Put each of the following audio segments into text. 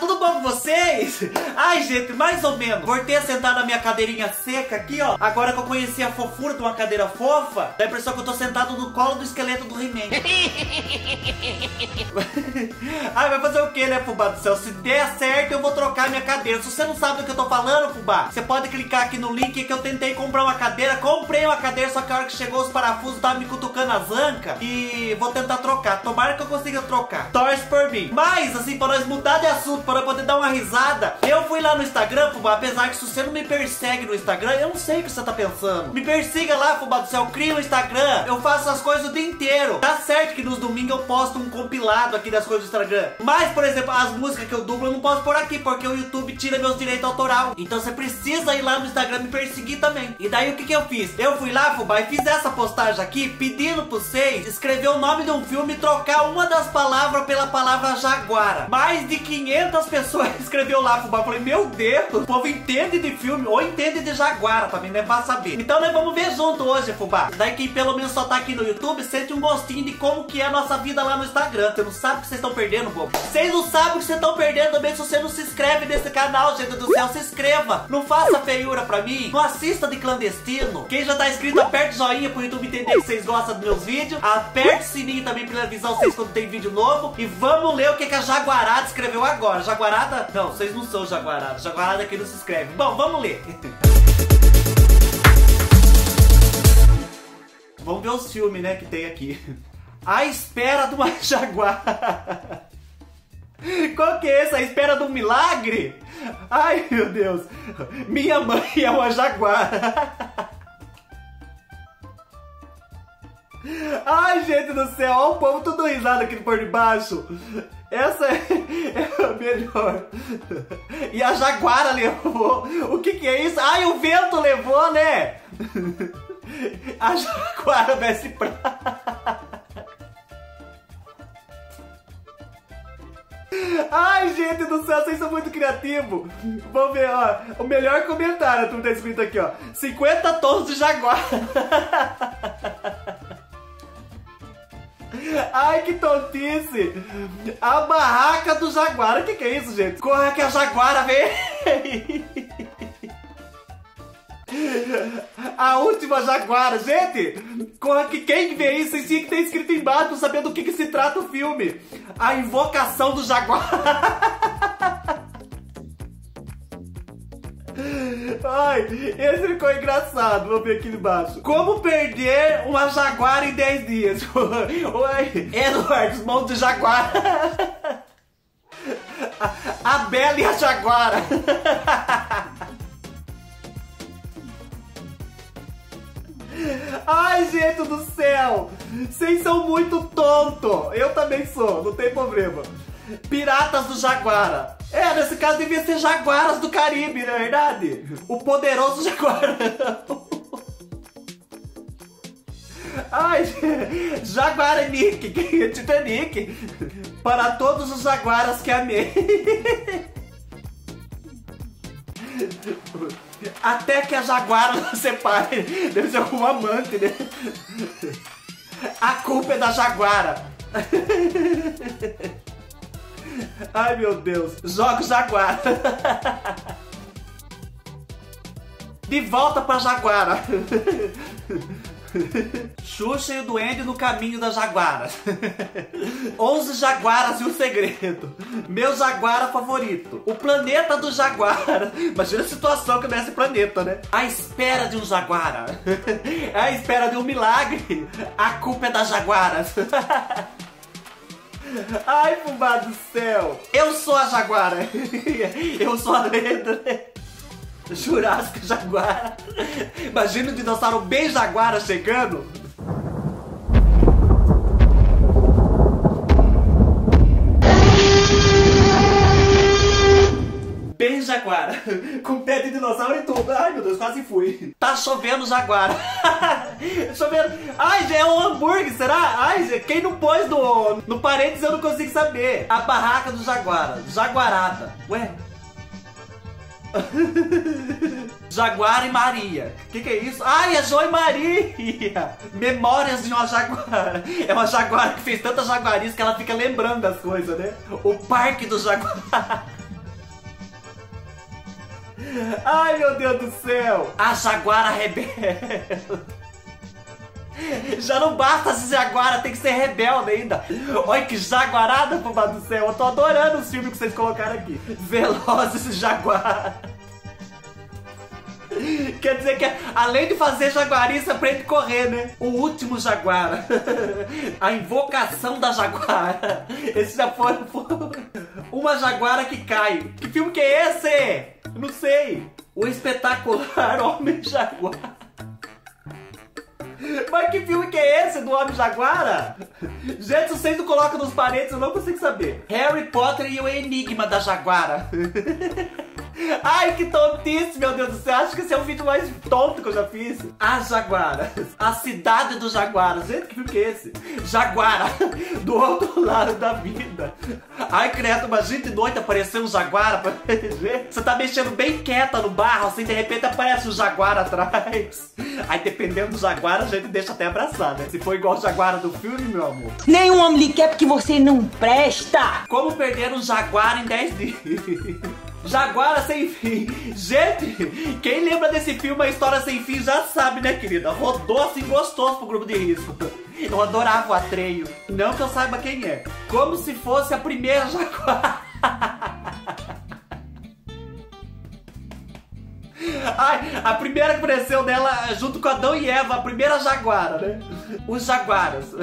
tudo bom com vocês? Ai, gente, mais ou menos. Voltei a sentar na minha cadeirinha seca aqui, ó. Agora que eu conheci a fofura de uma cadeira fofa, dá a impressão que eu tô sentado no colo do esqueleto do He-Man. Ai, vai fazer o que, né, Fubá do céu? Se der certo, eu vou trocar minha cadeira. Se você não sabe do que eu tô falando, Fubá, você pode clicar aqui no link que eu tentei comprar uma cadeira. Comprei uma cadeira, só que a hora que chegou os parafusos tava me cutucando as ancas. E vou tentar trocar. Tomara que eu consiga trocar. Torce por mim. Mas, assim, para nós mudar de assunto, para poder dar uma risada, eu fui lá no Instagram, Fubá, apesar que se você não me persegue no Instagram, eu não sei o que você tá pensando. Me persiga lá, Fubá do céu, cria um Instagram. Eu faço as coisas o dia inteiro. Tá certo que nos domingos eu posto um compilado aqui das coisas do Instagram. Mas, por exemplo, as músicas que eu dublo eu não posso pôr aqui, porque o YouTube tira meus direitos autoral. Então você precisa ir lá no Instagram me perseguir também. E daí o que que eu fiz? Eu fui lá, Fubá, e fiz essa postagem aqui pedindo pra vocês escrever o nome de um filme e trocar uma das palavras pela palavra jaguara. Mais de 500 pessoas escreveu lá, Fubá. Eu falei, meu Deus, o povo entende de filme ou entende de jaguara também, né? Pra saber. Então nós vamos ver junto hoje, Fubá. Daí quem pelo menos só tá aqui no YouTube, sente um gostinho de como que é a nossa vida lá no Instagram. Você não sabe o que vocês estão perdendo, bobo. Vocês não sabem o que vocês estão perdendo também se você não se inscreve nesse canal, gente do céu. Se inscreva. Não faça feiura pra mim. Não assista de clandestino. Quem já tá inscrito, aperte o joinha pro YouTube entender que vocês gostam dos meus vídeos. Aperte o sininho também pra avisar vocês quando tem vídeo novo. E vamos ler o que, que a Jaguarada escreveu agora. Jaguarada? Não, vocês não são Jaguarada. Jaguarada aqui não se inscreve. Bom, vamos ler. Vamos ver os filmes, né, que tem aqui. A espera de uma jaguara. Qual que é essa? A espera de um milagre? Ai, meu Deus. Minha mãe é uma jaguara. Ai, gente do céu, olha o povo tudo risado aqui por debaixo. Essa é, é a melhor. E a jaguara levou. O que que é isso? Ai, o vento levou, né? A jaguara desce pra... Ai, gente do céu, vocês são muito criativos. Vamos ver, ó. O melhor comentário, tudo tá escrito aqui, ó. 50 tons de jaguar. Ai, que tontice! A barraca do jaguar. O que, que é isso, gente? Corra que a jaguara vem! A última jaguara. Gente, corra que quem vê isso, tinham que ter escrito embaixo pra saber do que, que se trata o filme. A invocação do jaguar. Ai, esse ficou engraçado. Vamos ver aqui embaixo. Como perder uma jaguara em 10 dias? Oi, Edward, mão de jaguar. A Bela e a jaguara. Ai, gente do céu! Vocês são muito tonto! Eu também sou, não tem problema. Piratas do Jaguara. É, nesse caso devia ser Jaguaras do Caribe, não é verdade? O poderoso Jaguarão. Ai, Jaguaranic, Titanic. Para todos os jaguaras que amei. Até que a jaguara separe. Deve ser algum amante, né? A culpa é da jaguara. Ai, meu Deus. Joga o jaguara. De volta pra jaguara. Xuxa e o Duende no caminho da Jaguara. 11 Jaguaras e o segredo. Meu Jaguara favorito. O planeta do Jaguara. Imagina a situação que nesse planeta, né? A espera de um Jaguara. A espera de um milagre. A culpa é das Jaguaras. Ai, fubá do céu. Eu sou a Jaguara. Eu sou a lenda? Jurássica Jaguara. Imagina o dinossauro bem Jaguara chegando. Bem Jaguara. Com pé de dinossauro e tudo. Ai, meu Deus, quase fui. Tá chovendo Jaguara. chovendo. Ai, já é um hambúrguer, será? Ai, quem não pôs no, no parênteses eu não consigo saber. A barraca do Jaguara. Jaguarada. Ué? Jaguar e Maria. O que, que, é isso? Ai, é João e Maria! Memórias de uma jaguara. É uma jaguara que fez tanta jaguarice que ela fica lembrando das coisas, né? O Parque do Jaguar. Ai, meu Deus do céu! A Jaguara Rebelde. Já não basta ser jaguara, tem que ser rebelde ainda. Olha que jaguarada, fubá do céu. Eu tô adorando o filme que vocês colocaram aqui. Velozes Jaguar. Quer dizer que além de fazer jaguarice, aprende a correr, né? O último jaguar. A invocação da jaguara. Esse já foi, uma jaguara que cai. Que filme que é esse? Não sei. O espetacular Homem Jaguar. Mas que filme que é esse do Homem Jaguara? Gente, vocês não colocam nos parênteses, eu não consigo saber. Harry Potter e o Enigma da Jaguara. Ai, que tontice, meu Deus do céu. Acho que esse é o vídeo mais tonto que eu já fiz. As Jaguaras. A cidade dos Jaguaras. Gente, que filme que é esse? Jaguara. Do outro lado da vida. Ai, credo, uma gente noite apareceu um Jaguara pra ver. Você tá mexendo bem quieta no barro, assim, de repente aparece um Jaguar atrás. Aí, dependendo do Jaguar, a gente deixa até abraçar, né? Se for igual o Jaguara do filme, meu amor. Nenhum homem lhe quer porque você não presta. Como perder um Jaguar em 10 dias. Jaguara sem fim. Gente, quem lembra desse filme A História Sem Fim já sabe, né, querida? Rodou assim gostoso pro grupo de risco. Eu adorava o Atreio. Não que eu saiba quem é. Como se fosse a primeira Jaguara. Ai, a primeira que apareceu dela junto com Adão e Eva, a primeira jaguara, né? Os jaguaras.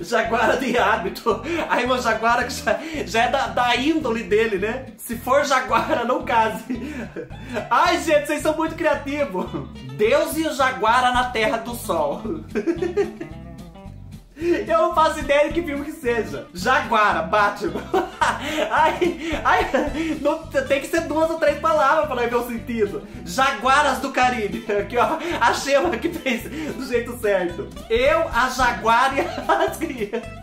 jaguara de hábito. Aí uma jaguara que já, já é da, da, índole dele, né? Se for jaguara, não case. Ai, gente, vocês são muito criativos. Deus e o jaguara na Terra do Sol. Eu não faço ideia de que filme que seja. Jaguara, Batman. ai, ai, não, tem que ser duas ou três palavras para ver o sentido. Jaguaras do Caribe. Aqui, ó. A Chema que fez do jeito certo. Eu, a Jaguar e crianças.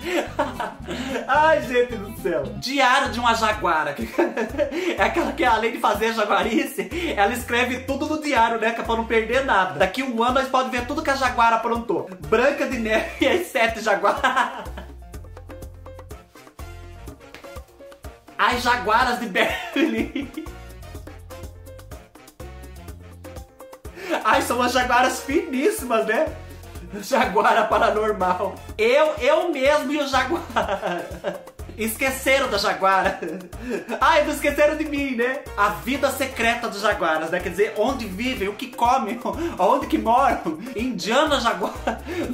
Ai, gente do céu. Diário de uma jaguara. É aquela que, além de fazer jaguarice, ela escreve tudo no diário, né? É pra não perder nada. Daqui um ano nós podemos ver tudo que a jaguara aprontou. Branca de Neve e as sete jaguaras. As jaguaras de Beverly. Ai, são umas jaguaras finíssimas, né? Jaguara paranormal. Eu, eu mesmo e o Jaguar. Esqueceram da Jaguara. Ai, não esqueceram de mim, né? A vida secreta dos Jaguaras, né? Quer dizer, onde vivem, o que comem, onde que moram. Indiana Jaguar.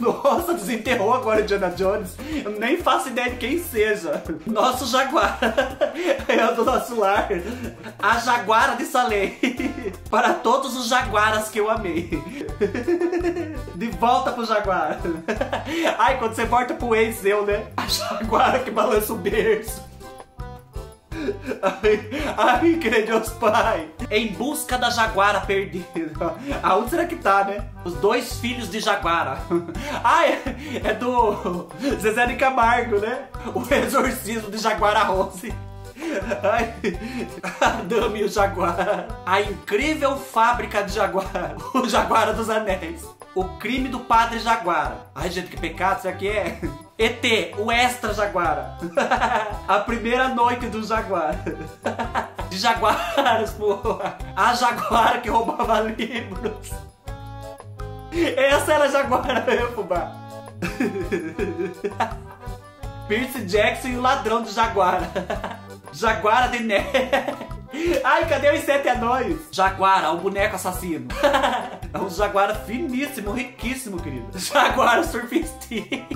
Nossa, desenterrou agora Indiana Jones. Eu nem faço ideia de quem seja. Nosso Jaguar. É do nosso lar. A Jaguara de Salem. Para todos os Jaguaras que eu amei. De volta pro Jaguar. Ai, quando você volta pro ex seu, né? A Jaguara que balança o berço. Ai, ai, que Deus Pai. Em busca da Jaguara perdida. Aonde será que tá, né? Os dois filhos de Jaguara. Ai, é do Zezé de Camargo, né? O exorcismo de Jaguara Rose. Ai, a Dama e o Jaguar. A incrível fábrica de Jaguar. O Jaguara dos Anéis. O crime do padre Jaguara. Ai, gente, que pecado isso aqui é. ET, o extra Jaguara. a primeira noite do Jaguar. De Jaguaras, porra. A Jaguara que roubava livros. Essa era a Jaguara, eu, fubá. Percy Jackson e o ladrão do Jaguara. Jaguara de neve. Ai, cadê os sete anões? Jaguara, o boneco assassino. é um jaguara finíssimo, riquíssimo, querido. Jaguara surfistinha.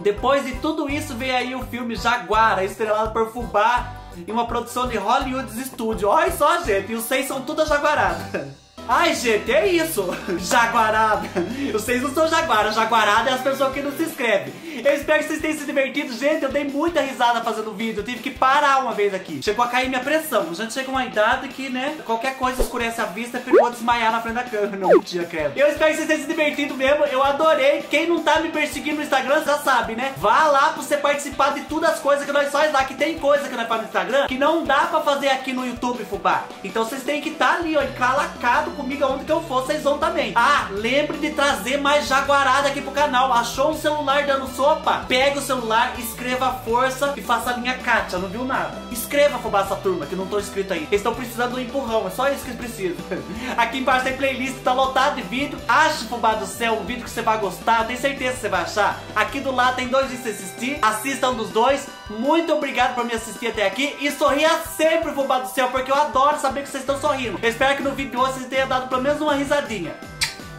Depois de tudo isso, vem aí o filme Jaguara, estrelado por Fubá, em uma produção de Hollywood Studio. Olha só, gente, e os seis são tudo jaguaradas. Ai, gente, é isso. Jaguarada. Vocês não são jaguara. Jaguarada é as pessoas que não se inscrevem. Eu espero que vocês tenham se divertido. Gente, eu dei muita risada fazendo o vídeo. Eu tive que parar uma vez aqui. Chegou a cair minha pressão. A gente chega uma idade que, né, qualquer coisa escurece a vista e ficou desmaiar na frente da câmera. Não, mentira, credo. Eu espero que vocês tenham se divertido mesmo. Eu adorei. Quem não tá me perseguindo no Instagram já sabe, né? Vá lá pra você participar de todas as coisas que nós faz lá. Que tem coisa que nós faz no Instagram que não dá pra fazer aqui no YouTube, fubá. Então vocês têm que estar tá ali, ó, encalacado comigo aonde que eu for, vocês vão também. Ah, lembre de trazer mais jaguarada aqui pro canal. Achou um celular dando sopa? Pega o celular, escreva força e faça a linha Kátia, não viu nada. Escreva, fubá, essa turma, que não tô inscrito aí. Eles estão precisando do empurrão, é só isso que eles precisam. aqui embaixo tem playlist, tá lotado de vídeo. Ache, fubá do céu, um vídeo que você vai gostar, tenho certeza que você vai achar. Aqui do lado tem dois de você assistir, assista um dos dois. Muito obrigado por me assistir até aqui e sorria sempre, fubá do céu, porque eu adoro saber que vocês estão sorrindo. Eu espero que no vídeo de hoje vocês tenham dado pelo menos uma risadinha.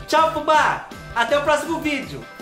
Tchau, fubá! Até o próximo vídeo!